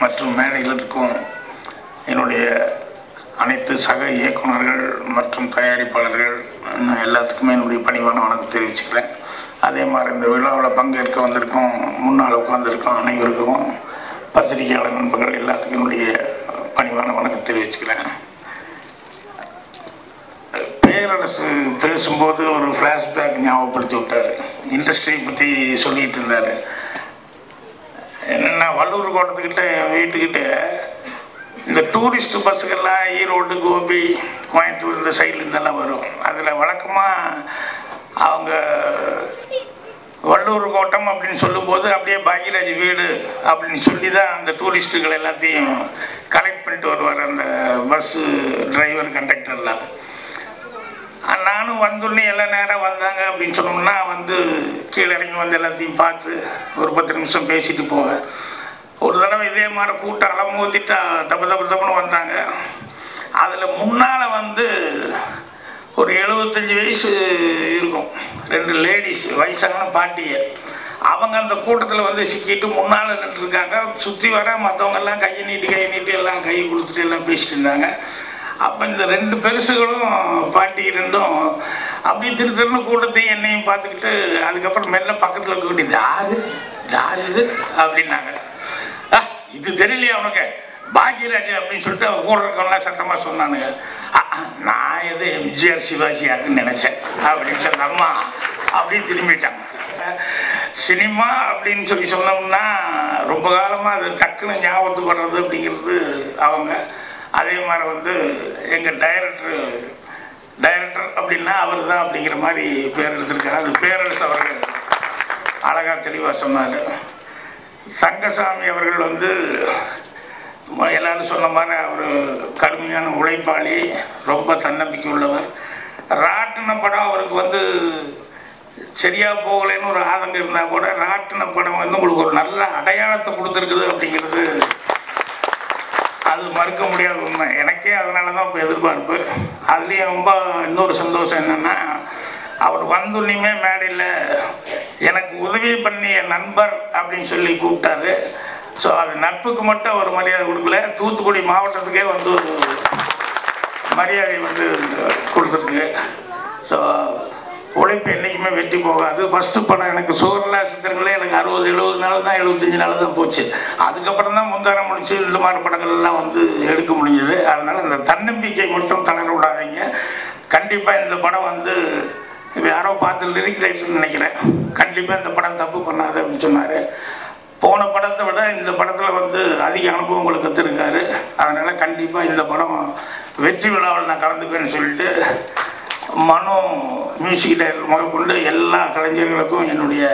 மற்றும் மேடைகளுக்கும் என்னுடைய அனைத்து சக இயக்குனர்கள் மற்றும் தயாரிப்பாளர்கள் எல்லாத்துக்குமே என்னுடைய பணிவான வணக்கம் தெரிவிச்சுக்கிறேன். அதே மாதிரி இந்த விழாவில் பங்கேற்க வந்திருக்கோம் முன்னால் உட்காந்துருக்கோம் அனைவருக்கும் பத்திரிகையாளர் நண்பர்கள் எல்லாத்துக்கும் என்னுடைய பணிவான வணக்கம் தெரிவிச்சுக்கிறேன். பேரரசு பேசும்போது ஒரு ஃப்ளாஷ்பேக் ஞாபகப்படுத்தி விட்டார். இண்டஸ்ட்ரியை பற்றி சொல்லிகிட்டு இருந்தார். நான் வள்ளூர் கோட்டத்துக்கிட்ட என் வீட்டுக்கிட்ட இந்த டூரிஸ்ட் பஸ்ஸுக்கெல்லாம் ஈரோடு கோபி கோயம்புத்தூர் இந்த சைட்லேருந்தெல்லாம் வரும். அதில் வழக்கமாக அவங்க வள்ளூர் கோட்டம் அப்படின்னு சொல்லும்போது அப்படியே பாக்யராஜ் வீடு அப்படின்னு சொல்லி தான் அந்த டூரிஸ்ட்டுகள் எல்லாத்தையும் கலெக்ட் பண்ணிட்டு வருவார் அந்த பஸ்ஸு டிரைவர் கண்டக்டர்லாம் நானும் வந்துடனே எல்லா நேரம் வந்தாங்க அப்படின்னு சொன்னோம்னா வந்து கீழே இறங்கி வந்து எல்லாத்தையும் பார்த்து ஒரு பத்து நிமிஷம் பேசிட்டு போவேன். ஒரு தடவை இதே மாதிரி கூட்டம் அளவு ஊற்றிட்டா தப்பு தப்பு தப்புன்னு வந்தாங்க. அதில் முன்னால் வந்து ஒரு எழுபத்தஞ்சி வயசு இருக்கும். ரெண்டு லேடிஸ் வயசான பாட்டியை அவங்க அந்த கூட்டத்தில் வந்து சிக்கிட்டு முன்னால் நின்றுருக்காங்க. சுற்றி வர மற்றவங்கெல்லாம் கையை நீட்டி கையை நீட்டி எல்லாம் கை கொடுத்துட்டு எல்லாம் பேசிட்டு இருந்தாங்க. அப்போ இந்த ரெண்டு பெருசுகளும் பாட்டி ரெண்டும் அப்படி திரு திருன்னு கூட்டத்தையும் என்னையும் பார்த்துக்கிட்டு அதுக்கப்புறம் மெல்ல பக்கத்தில் கூட்டி யாரு? யாரு இது? அப்படின்னாங்க. "ஆ, இது தெரியலையே அவனுக்கு பாக்யராஜ் அப்படின்னு சொல்லிட்டு அவன் கூட இருக்கவங்களாம் சத்தமாக சொன்னானுங்க. "ஆ, நான் எது எம்ஜிஆர் சிவாஜியாக்குன்னு நினச்சேன். அப்படின்ட்டு அம்மா அப்படின்னு திரும்பிட்டாங்க. சினிமா அப்படின்னு சொல்லி சொன்னோம்னா ரொம்ப காலமாக அது டக்குன்னு ஞாபகத்துக்கு வர்றது அப்படிங்கிறது அவங்க. அதே மாதிரி வந்து எங்கள் டைரக்டர் டைரக்டர் அப்படின்னா அவர் தான் அப்படிங்கிற மாதிரி பேர் எடுத்திருக்காரு அது பேரரசு அவர்கள். அழகாக தெளிவாக சொன்னார். தங்கசாமி அவர்கள் வந்து எல்லாரும் சொன்ன மாதிரி அவர் கடுமையான உழைப்பாளி ரொம்ப தன்னம்பிக்கை உள்ளவர். ராட்டின படம் அவருக்கு வந்து சரியாக போகலைன்னு ஒரு ஆதங்கம் இருந்தால் கூட ராட்டின படம் வந்து உங்களுக்கு ஒரு நல்ல அடையாளத்தை கொடுத்துருக்குது அப்படிங்கிறது அது மறுக்க முடியாத உண்மை. எனக்கே அதனால தான் இப்போ எதிர்பார்ப்பு. அதுலேயும் ரொம்ப இன்னொரு சந்தோஷம் என்னென்னா அவர் வந்துன்னுமே மேடையில் எனக்கு உதவி பண்ணிய நண்பர் அப்படின்னு சொல்லி கூப்பிட்டாரு. ஸோ அது நட்புக்கு மட்டும் ஒரு மரியாதை கொடுக்கல. தூத்துக்குடி மாவட்டத்துக்கே வந்து ஒரு மரியாதை வந்து கொடுத்துருக்கு. ஸோ உழைப்பு என்றைக்குமே வெற்றி போகாது. ஃபஸ்ட்டு படம் எனக்கு சோர்லா சித்திரங்களே எனக்கு அறுபது எழுபது நாள் தான் எழுபத்தஞ்சு நாள் தான் போச்சு. அதுக்கப்புறம் தான் முந்தாரம் முடிச்சு இந்த மாதிரி படங்கள்லாம் வந்து எடுக்க முடிஞ்சது. அதனால் இந்த தன்னம்பிக்கை மட்டும் தளர விடாதீங்க. கண்டிப்பாக இந்த படம் வந்து யாரோ பார்த்து லிரிக் ரைட்டர்னு நினைக்கிறேன். கண்டிப்பாக இந்த படம் தப்பு பண்ணாது அப்படின்னு சொன்னார். போன படத்தை விட இந்த படத்தில் வந்து அதிக அனுபவம் உங்களுக்கு கற்றுருக்காரு அதனால் கண்டிப்பாக இந்த படம் வெற்றி விழாவில் நான் கலந்துப்பேன்னு சொல்லிட்டு மனோ மியூசிக் டைரக்டர் முதல் கொண்டு எல்லா கலைஞர்களுக்கும் என்னுடைய